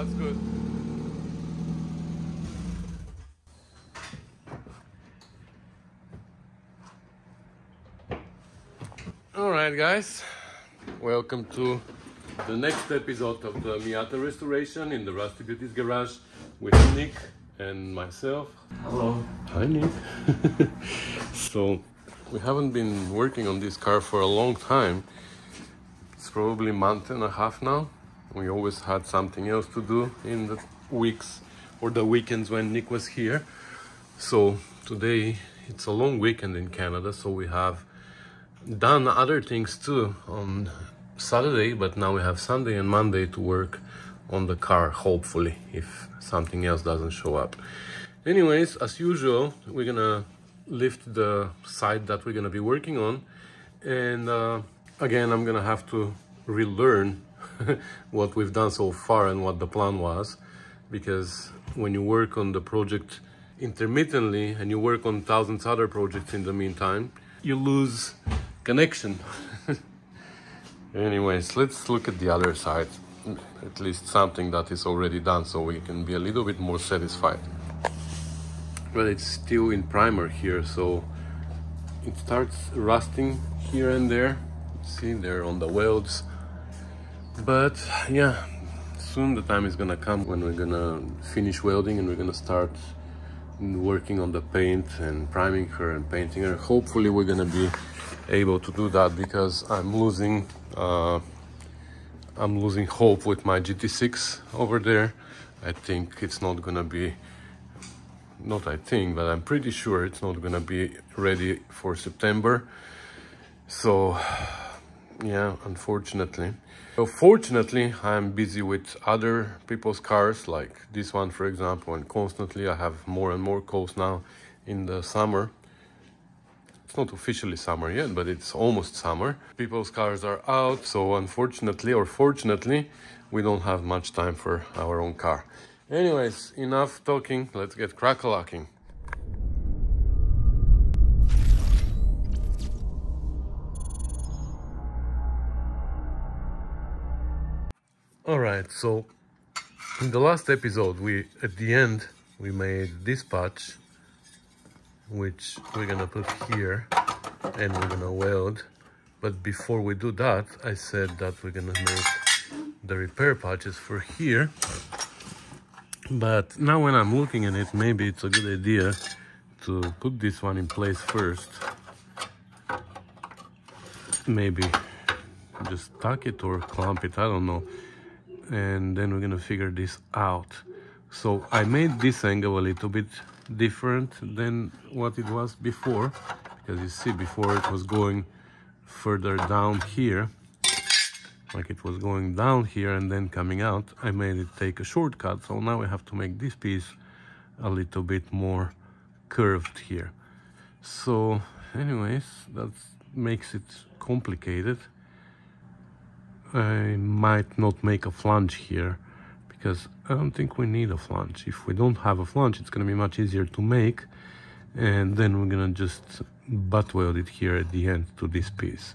that's good. Alright guys, welcome to the next episode of the Miata restoration in the Rusty Beauties garage with Nik and myself. Hello. Hi Nik. so we haven't been working on this car for a long time. It's probably a month and a half now. We always had something else to do in the weeks or the weekends when Nik was here. So today it's a long weekend in Canada, so we have done other things too on Saturday, but now we have Sunday and Monday to work on the car, hopefully, if something else doesn't show up. Anyways, as usual, we're gonna lift the side that we're gonna be working on, and uh, again, I'm gonna have to relearn what we've done so far and what the plan was, because when you work on the project intermittently and you work on thousands other projects in the meantime, you lose connection. Anyways, let's look at the other side. At least something that is already done so we can be a little bit more satisfied. But it's still in primer here, so it starts rusting here and there. See, they're on the welds. But yeah, soon the time is gonna come when we're gonna finish welding and we're gonna start working on the paint and priming her and painting her. Hopefully we're gonna be able to do that because I'm losing uh, I'm losing hope with my GT6 over there. I think it's not gonna be not I think but I'm pretty sure it's not gonna be ready for September so yeah unfortunately so fortunately I'm busy with other people's cars like this one for example and constantly I have more and more calls now in the summer it's not officially summer yet, but it's almost summer. People's cars are out, so unfortunately or fortunately, we don't have much time for our own car. Anyways, enough talking, let's get crack-a-lacking. Alright, so in the last episode, we at the end, we made this patch which we're gonna put here and we're gonna weld. But before we do that I said that we're gonna make the repair patches for here. But now when I'm looking at it maybe it's a good idea to put this one in place first. Maybe just tuck it or clamp it I don't know and then we're gonna figure this out. So I made this angle a little bit different than what it was before because you see before it was going further down here like it was going down here and then coming out I made it take a shortcut. So now we have to make this piece a little bit more curved here. So anyways that makes it complicated I might not make a flange here because I don't think we need a flange. If we don't have a flange, it's going to be much easier to make. And then we're going to just butt weld it here at the end to this piece.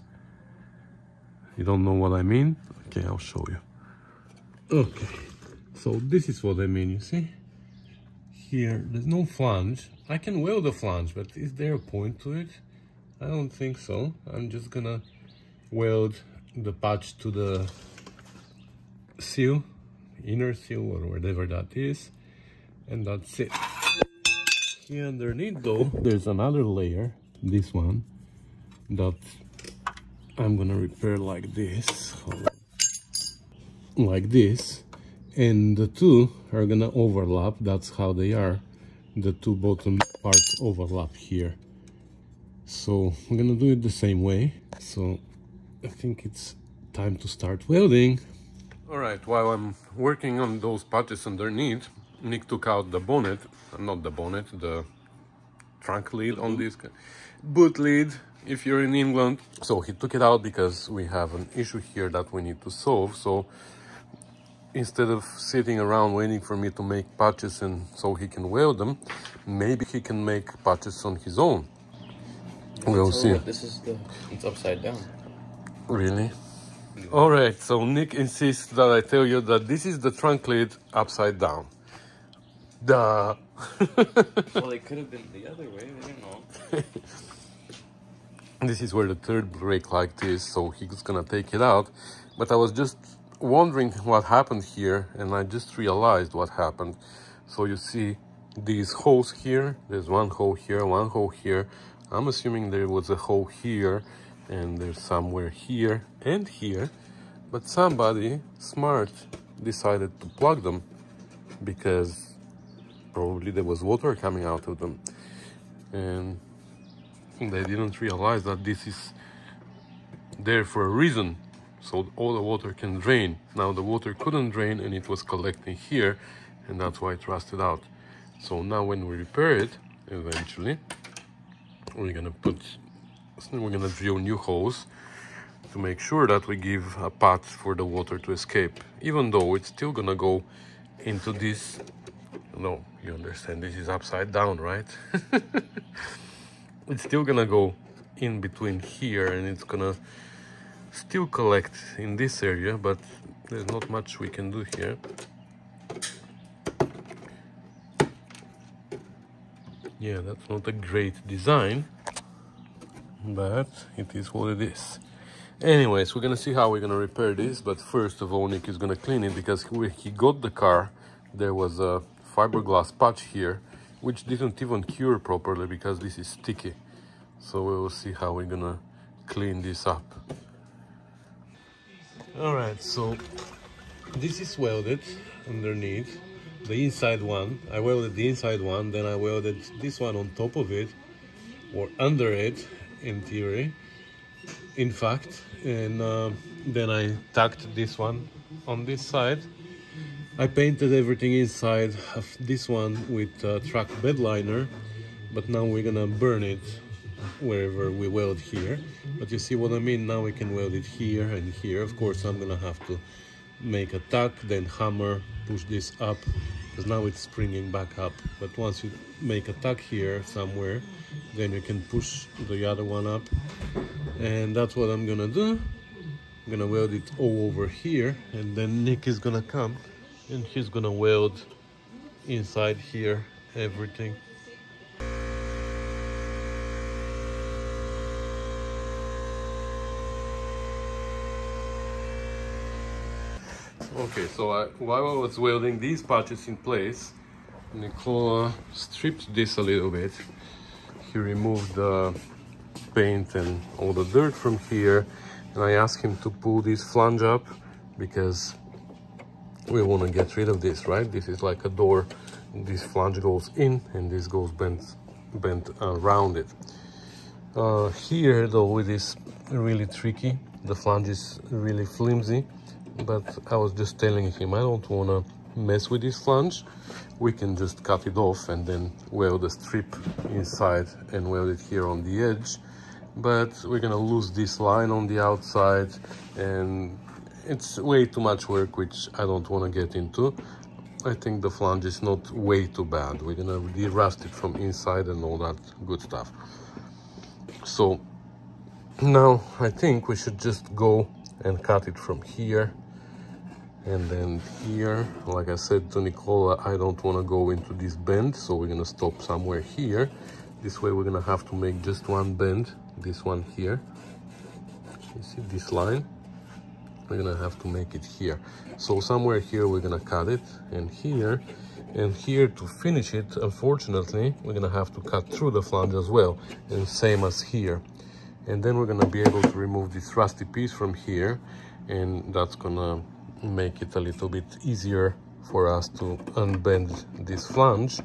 You don't know what I mean? Okay, I'll show you. Okay, so this is what I mean, you see? Here, there's no flange. I can weld a flange, but is there a point to it? I don't think so. I'm just gonna weld the patch to the seal inner seal or whatever that is and that's it. Here underneath though there's another layer this one that I'm gonna repair like this. Like this and the two are gonna overlap that's how they are. The two bottom parts overlap here. So I'm gonna do it the same way. So I think it's time to start welding Alright, while I'm working on those patches underneath, Nik took out the bonnet, uh, not the bonnet, the trunk lid on this boot lid if you're in England. So he took it out because we have an issue here that we need to solve. So instead of sitting around waiting for me to make patches and so he can weld them, maybe he can make patches on his own. We'll see. This is the, it's upside down. Really? All right, so Nik insists that I tell you that this is the trunk lid upside down. Duh. well, it could have been the other way. I don't know. this is where the third brake light is, so he's gonna take it out. But I was just wondering what happened here, and I just realized what happened. So you see these holes here. There's one hole here, one hole here. I'm assuming there was a hole here, and there's somewhere here and here. But somebody smart decided to plug them because probably there was water coming out of them and they didn't realize that this is there for a reason so all the water can drain now the water couldn't drain and it was collecting here and that's why it rusted out so now when we repair it eventually we're gonna put we're gonna drill new holes to make sure that we give a path for the water to escape even though it's still gonna go into this no you understand this is upside down right? It's still gonna go in between here and it's gonna still collect in this area but there's not much we can do here. Yeah that's not a great design but it is what it is. Anyways we're gonna see how we're gonna repair this but first of all Nik is gonna clean it because he got the car. There was a fiberglass patch here which didn't even cure properly because this is sticky. So we will see how we're gonna clean this up. All right so this is welded underneath the inside one. I welded the inside one then i welded this one on top of it or under it in theory. In fact and uh, then i tacked this one on this side. I painted everything inside of this one with uh, truck bed liner but now we're gonna burn it wherever we weld here. But you see what I mean? Now we can weld it here and here. Of course I'm gonna have to make a tack then hammer push this up because now it's springing back up. But once you make a tack here somewhere then you can push the other one up. And that's what I'm gonna do. I'm gonna weld it all over here and then Nik is gonna come and he's gonna weld inside here everything okay so I, while I was welding these patches in place Nicola stripped this a little bit. He removed the paint and all the dirt from here and I asked him to pull this flange up because we want to get rid of this right? This is like a door. This flange goes in and this goes bent bent around it. Uh, here though it is really tricky. The flange is really flimsy but I was just telling him I don't want to mess with this flange. We can just cut it off and then weld the strip inside and weld it here on the edge. But we're gonna lose this line on the outside and it's way too much work which I don't want to get into. I think the flange is not way too bad. We're gonna de-rust it from inside and all that good stuff. So now I think we should just go and cut it from here and then here like I said to Nicola I don't want to go into this bend so we're gonna stop somewhere here. This way we're gonna have to make just one bend this one here. You see this line? We're gonna have to make it here. So somewhere here we're gonna cut it and here and here to finish it unfortunately we're gonna have to cut through the flange as well and same as here. And then we're gonna be able to remove this rusty piece from here and that's gonna make it a little bit easier for us to unbend this flange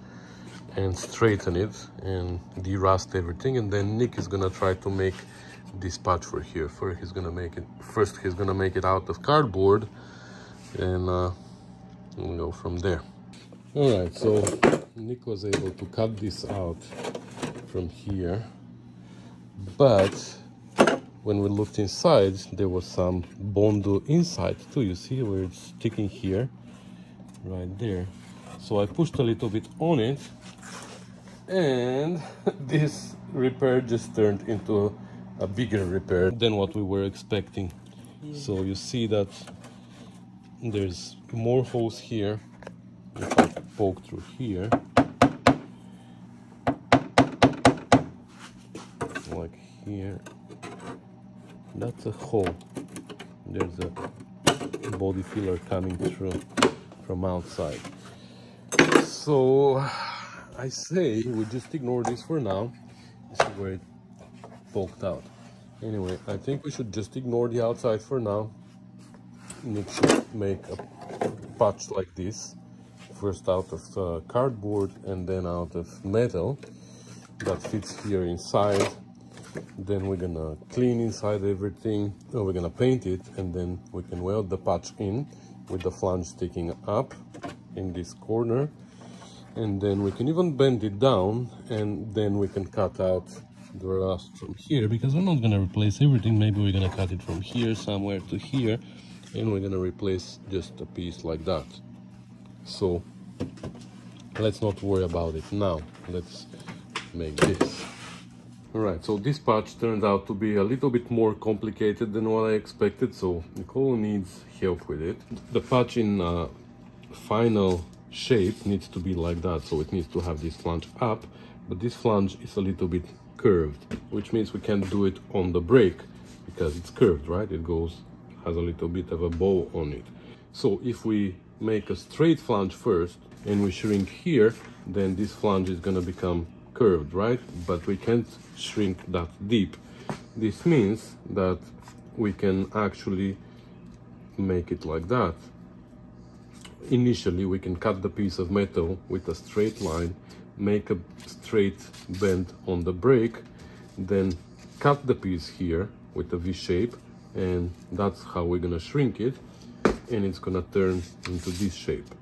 and straighten it and de-rust everything and then Nik is gonna try to make this patch for here. First he's gonna make it first he's gonna make it out of cardboard and uh, we'll go from there. All right so Nik was able to cut this out from here but when we looked inside there was some bondo inside too you see where it's sticking here right there so I pushed a little bit on it and this repair just turned into a bigger repair than what we were expecting. So you see that there's more holes here. If I poke through here, like here, that's a hole. There's a body filler coming through from outside. So I say we just ignore this for now. This is where it poked out. Anyway, I think we should just ignore the outside for now. Nik should make a patch like this. First out of uh, cardboard and then out of metal that fits here inside. Then we're gonna clean inside everything. Or we're gonna paint it and then we can weld the patch in with the flange sticking up in this corner. And then we can even bend it down and then we can cut out the rust from here because we're not gonna replace everything maybe we're gonna cut it from here somewhere to here and we're gonna replace just a piece like that so let's not worry about it now let's make this all right so this patch turned out to be a little bit more complicated than what i expected so nicole needs help with it the patch in uh, final shape needs to be like that so it needs to have this flange up but this flange is a little bit curved, which means we can't do it on the brake because it's curved, right? It goes, has a little bit of a bow on it. So if we make a straight flange first and we shrink here, then this flange is gonna become curved, right? But we can't shrink that deep. This means that we can actually make it like that. Initially, we can cut the piece of metal with a straight line make a straight bend on the break, then cut the piece here with a V shape, and that's how we're gonna shrink it, and it's gonna turn into this shape.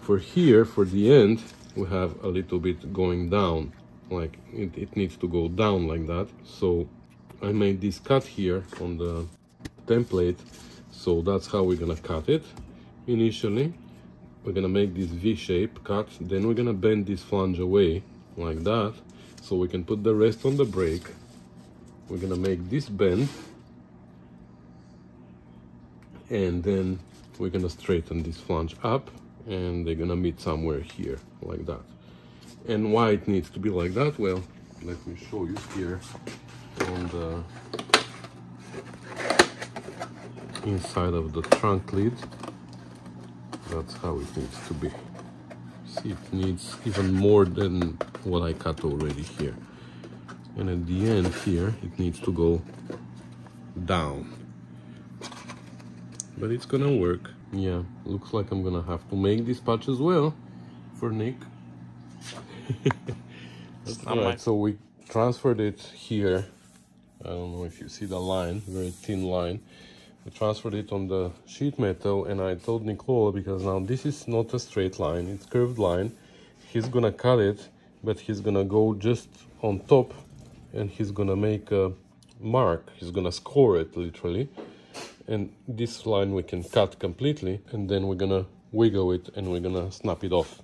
For here, for the end, we have a little bit going down, like it, it needs to go down like that. So I made this cut here on the template, so that's how we're gonna cut it. Initially we're gonna make this V-shape cut. Then we're gonna bend this flange away like that. So we can put the rest on the brake we're gonna make this bend. And then we're gonna straighten this flange up. And they're gonna meet somewhere here like that and why it needs to be like that well let me show you here on the inside of the trunk lid. That's how it needs to be. See it needs even more than what I cut already here. And at the end here it needs to go down. But it's gonna work. Yeah looks like I'm gonna have to make this patch as well for Nik right, so we transferred it here I don't know if you see the line very thin line I transferred it on the sheet metal and I told Nicola because now this is not a straight line, it's curved line. He's gonna cut it, but he's gonna go just on top and he's gonna make a mark. He's gonna score it literally. And this line we can cut completely and then we're gonna wiggle it and we're gonna snap it off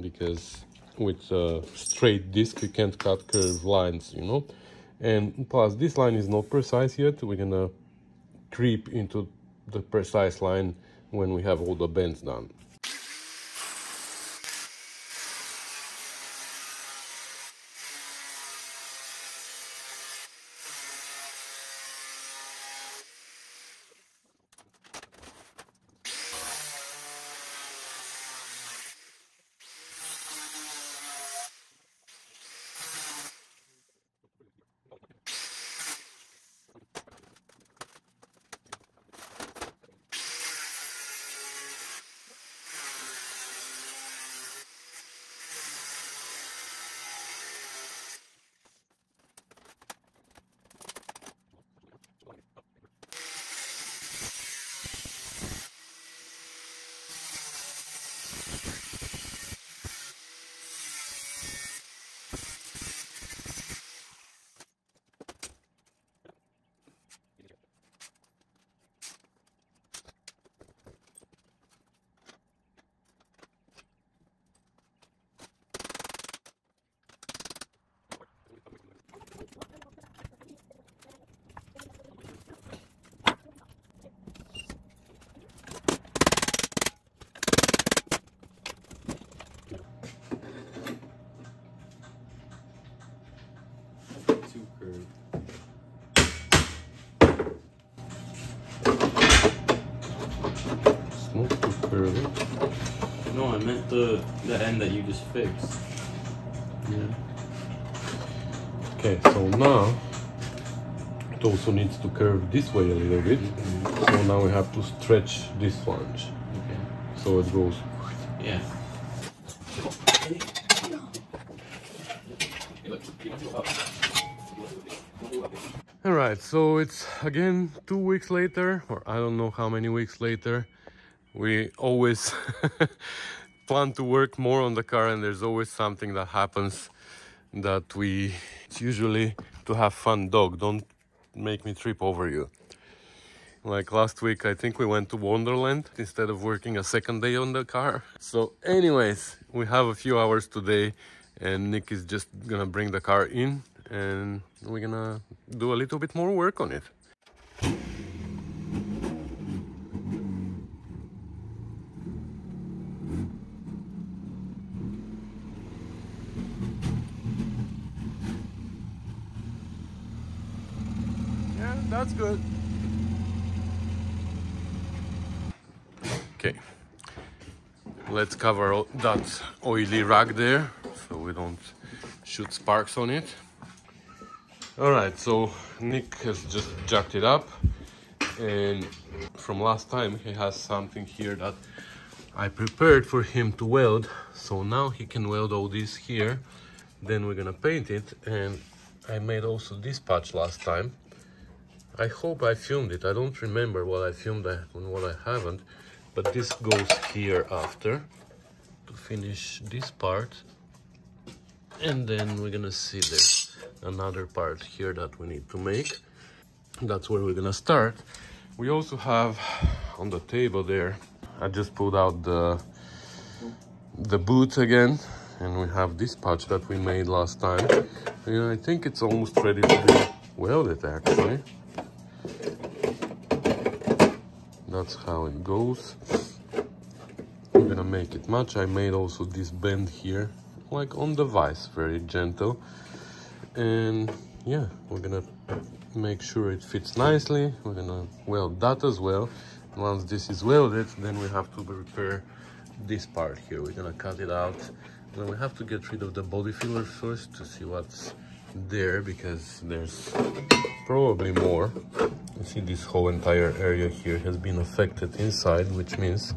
because with a straight disc you can't cut curved lines, you know. And plus this line is not precise yet. We're gonna creep into the precise line when we have all the bends done. It. No, I meant the the end that you just fixed. Yeah. Okay, so now it also needs to curve this way a little bit. Mm-hmm. So now we have to stretch this flange. Okay. So it goes. Yeah. Alright, so it's again two weeks later, or I don't know how many weeks later. We always plan to work more on the car, and there's always something that happens that we. It's usually to have fun, dog. Don't make me trip over you. Like last week, I think we went to Wonderland instead of working a second day on the car. So, anyways, we have a few hours today, and Nik is just gonna bring the car in, and we're gonna do a little bit more work on it. That's good. Okay, let's cover that oily rag there so we don't shoot sparks on it. All right, so Nik has just jacked it up, and from last time he has something here that I prepared for him to weld. So now he can weld all this here. Then we're gonna paint it, and I made also this patch last time. I hope I filmed it. I don't remember what I filmed and what I haven't, but this goes here after to finish this part, and then we're gonna see this another part here that we need to make. That's where we're gonna start. We also have on the table there, I just pulled out the the boot again and we have this patch that we made last time. Yeah, I think it's almost ready to be welded actually. That's how it goes. I'm gonna make it match. I made also this bend here, like on the vise, very gentle. And yeah we're gonna make sure it fits nicely. We're gonna weld that as well. Once this is welded then we have to repair this part here. We're gonna cut it out. Then we have to get rid of the body filler first to see what's there because there's probably more. You see this whole entire area here has been affected inside which means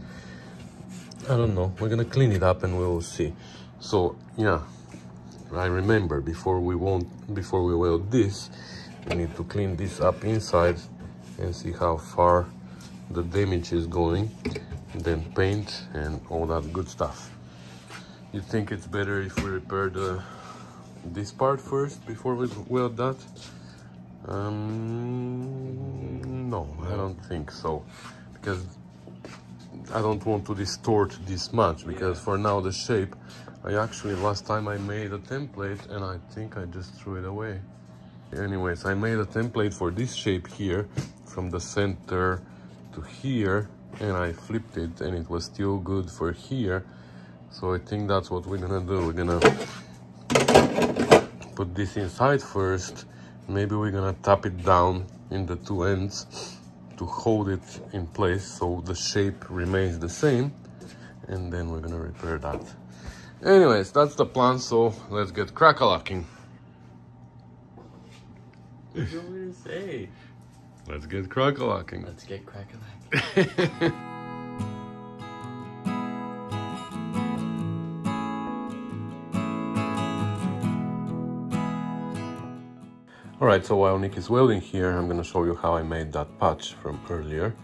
I don't know. We're gonna clean it up and we'll see. So yeah. I remember before we won't before we weld this we need to clean this up inside and see how far the damage is going. Then paint and all that good stuff. You think it's better if we repair the this part first before we weld that? Um, no I don't think so because I don't want to distort this much because for now the shape I actually last time I made a template and I think I just threw it away. Anyways I made a template for this shape here from the center to here and I flipped it and it was still good for here. So I think that's what we're gonna do. We're gonna this inside first maybe we're gonna tap it down in the two ends to hold it in place so the shape remains the same and then we're gonna repair that anyways that's the plan so let's get crack-a-lacking What do you want me to say? let's get crack-a-lacking Let's get cracking. Alright, so while Nik is welding here, I'm gonna show you how I made that patch from earlier.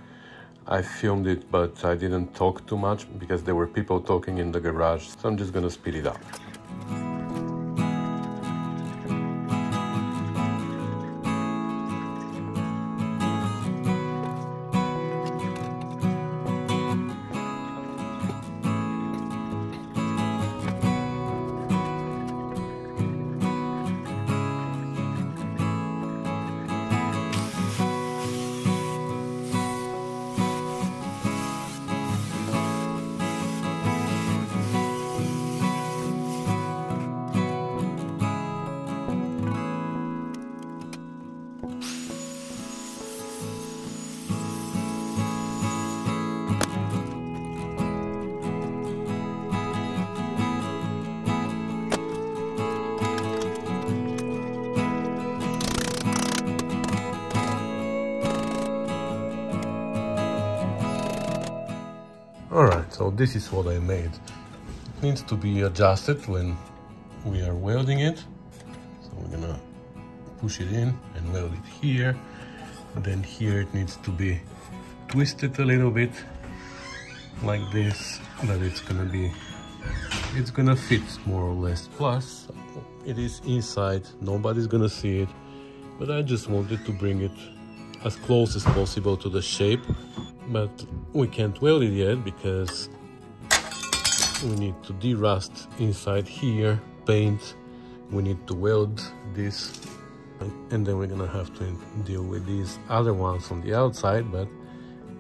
I filmed it, but I didn't talk too much because there were people talking in the garage, so I'm just gonna speed it up. So this is what I made. It needs to be adjusted when we are welding it. So we're gonna push it in and weld it here. And then here it needs to be twisted a little bit like this, but it's gonna be, it's gonna fit more or less. Plus, it is inside, nobody's gonna see it, but I just wanted to bring it as close as possible to the shape, but we can't weld it yet because we need to derust inside here, paint, we need to weld this, and then we're gonna have to deal with these other ones on the outside, but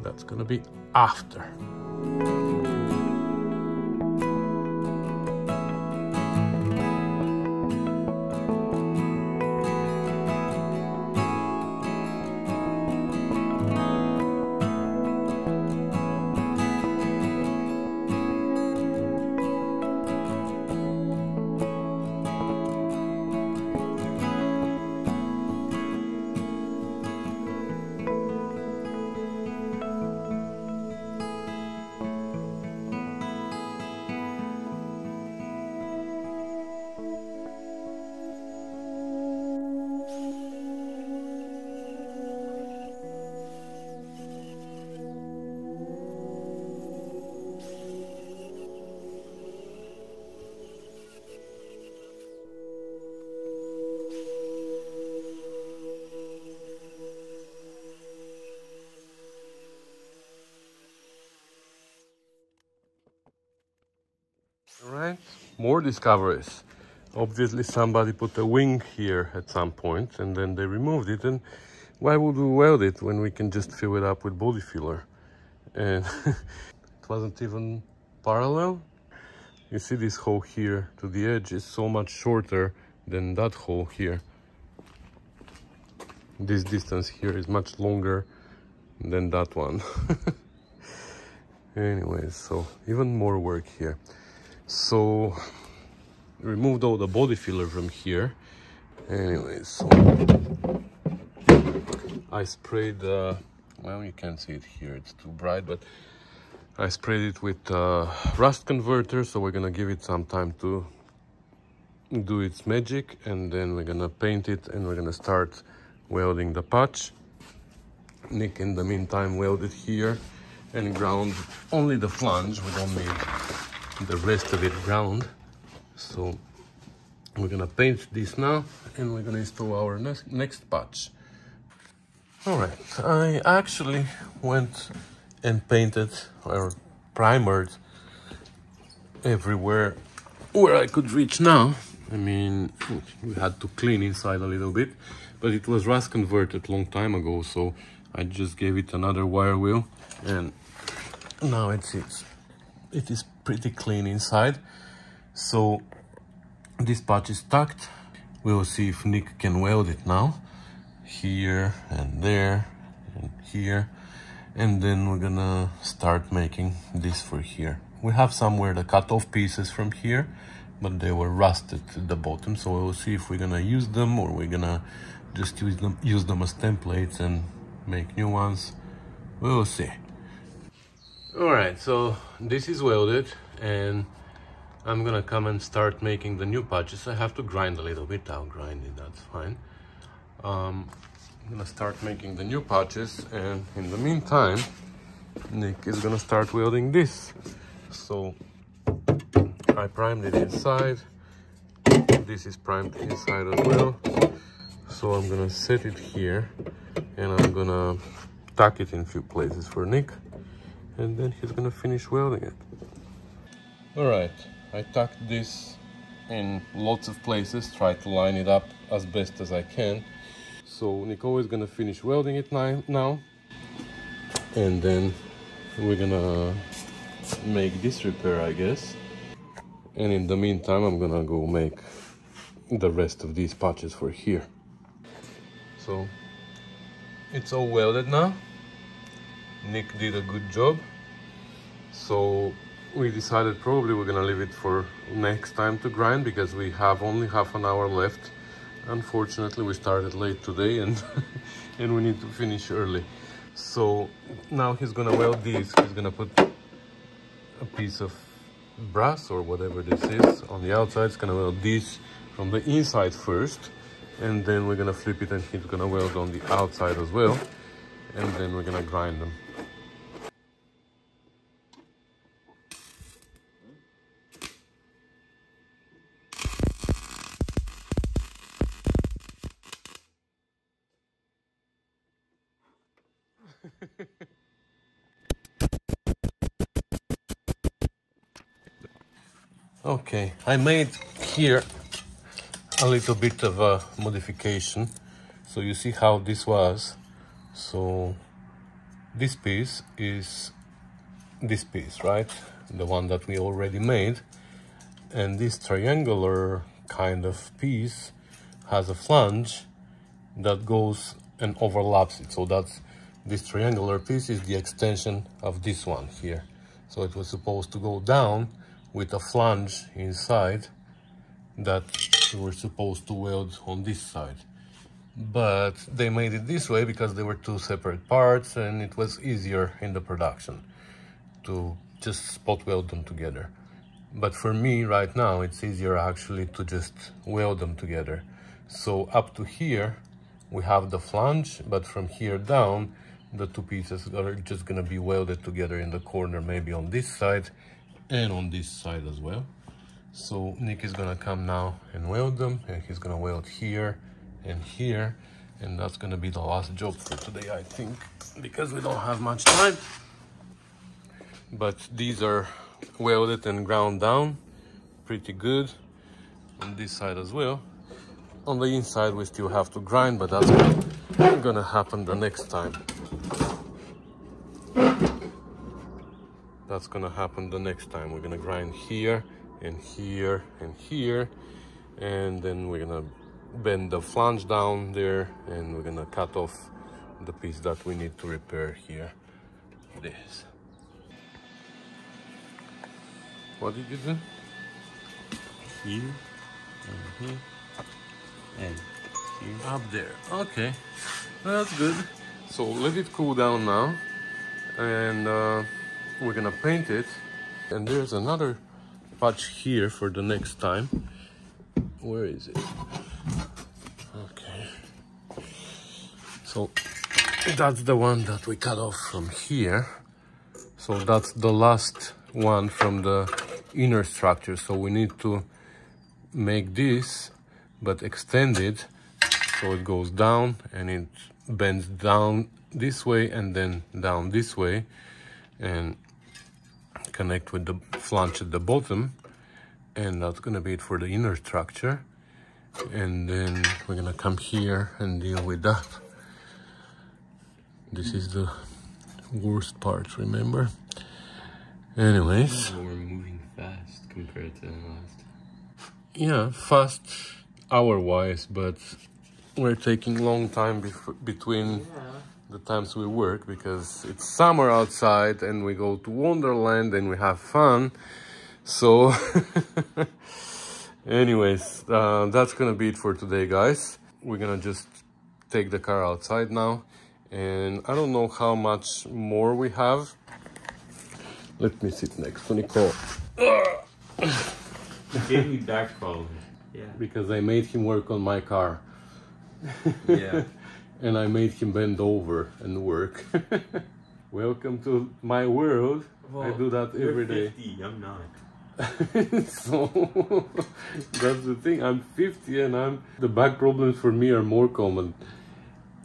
that's gonna be after. More discoveries. Obviously somebody put a wing here at some point and then they removed it and why would we weld it when we can just fill it up with body filler? And it wasn't even parallel. You see this hole here to the edge is so much shorter than that hole here. This distance here is much longer than that one. Anyways, so even more work here so removed all the body filler from here. Anyway so I sprayed uh, well you can't see it here it's too bright but I sprayed it with uh, rust converter so we're gonna give it some time to do its magic and then we're gonna paint it and we're gonna start welding the patch. Nik in the meantime welded here and ground only the flange. We don't need the rest of it round. So we're gonna paint this now and we're gonna install our next, next patch. All right, I actually went and painted or primered everywhere where I could reach now. I mean, we had to clean inside a little bit, but it was rust converted long time ago, so I just gave it another wire wheel and now it's, it's it is pretty clean inside. So this patch is tucked. We will see if Nik can weld it now. Here and there and here. And then we're gonna start making this for here. We have somewhere the cut off pieces from here, but they were rusted at the bottom. So we'll see if we're gonna use them or we're gonna just use them, use them as templates and make new ones. We'll see. All right, so this is welded and I'm gonna come and start making the new patches. I have to grind a little bit, I'll grind it, that's fine. Um, I'm gonna start making the new patches and in the meantime, Nik is gonna start welding this. So I primed it inside. This is primed inside as well. So I'm gonna set it here and I'm gonna tuck it in a few places for Nik and then he's gonna finish welding it. All right, I tucked this in lots of places, try to line it up as best as I can. So Nicole is gonna finish welding it now, and then we're gonna make this repair, I guess. And in the meantime, I'm gonna go make the rest of these patches for here. So it's all welded now. Nik did a good job. So we decided probably we're gonna leave it for next time to grind because we have only half an hour left. Unfortunately, we started late today and, and we need to finish early. So now he's gonna weld these. He's gonna put a piece of brass or whatever this is on the outside. He's gonna weld this from the inside first, and then we're gonna flip it and he's gonna weld on the outside as well, and then we're gonna grind them. I made here a little bit of a modification. So you see how this was. So this piece is this piece, right? The one that we already made. And this triangular kind of piece has a flange that goes and overlaps it. So that's this triangular piece is the extension of this one here. So it was supposed to go down with a flange inside that we were supposed to weld on this side. But they made it this way because they were two separate parts and it was easier in the production to just spot weld them together. But for me right now, it's easier actually to just weld them together. So up to here, we have the flange, but from here down, the two pieces are just gonna be welded together in the corner, maybe on this side and on this side as well. So Nik is gonna come now and weld them and he's gonna weld here and here and that's gonna be the last job for today I think because we don't have much time. But these are welded and ground down pretty good on this side as well. On the inside we still have to grind but that's gonna happen the next time. That's gonna happen the next time. We're gonna grind here and here and here and then we're gonna bend the flange down there and we're gonna cut off the piece that we need to repair here. This. What did you do? Here. And here. And here. up there. Okay. That's good. So let it cool down now. And uh, we're gonna paint it. And there's another patch here for the next time. Where is it? Okay. So that's the one that we cut off from here. So that's the last one from the inner structure. So we need to make this but extend it so it goes down and it bends down this way and then down this way. And connect with the flange at the bottom and that's gonna be it for the inner structure. And then we're gonna come here and deal with that. This is the worst part remember? Anyways. We're moving fast compared to the last. yeah fast hour wise but we're taking long time bef- between the times we work because it's summer outside and we go to Wonderland and we have fun. So, anyways, uh, that's gonna be it for today, guys. We're gonna just take the car outside now, and I don't know how much more we have. Let me sit next to Nicole he Gave me back problems. Yeah. because I made him work on my car. Yeah. and I made him bend over and work. Welcome to my world. I do that every day. 50, I'm not. so that's the thing. I'm 50 and I'm the back problems for me are more common.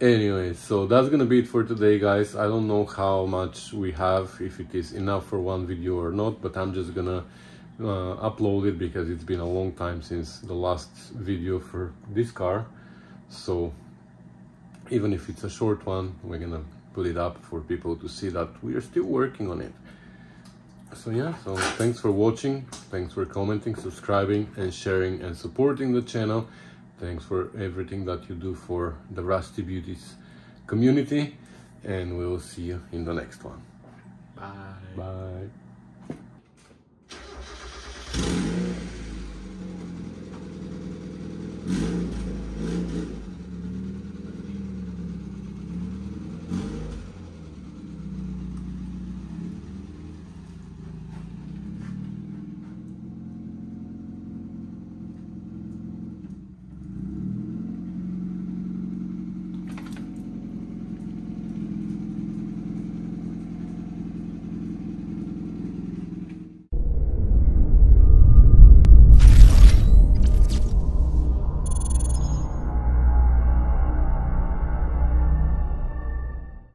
Anyway, so that's gonna be it for today, guys. I don't know how much we have, if it is enough for one video or not, but I'm just gonna uh, upload it because it's been a long time since the last video for this car. So even if it's a short one, we're gonna put it up for people to see that we are still working on it. So yeah, so thanks for watching, thanks for commenting, subscribing and sharing and supporting the channel. Thanks for everything that you do for the Rusty Beauties community and we will see you in the next one. Bye. Bye.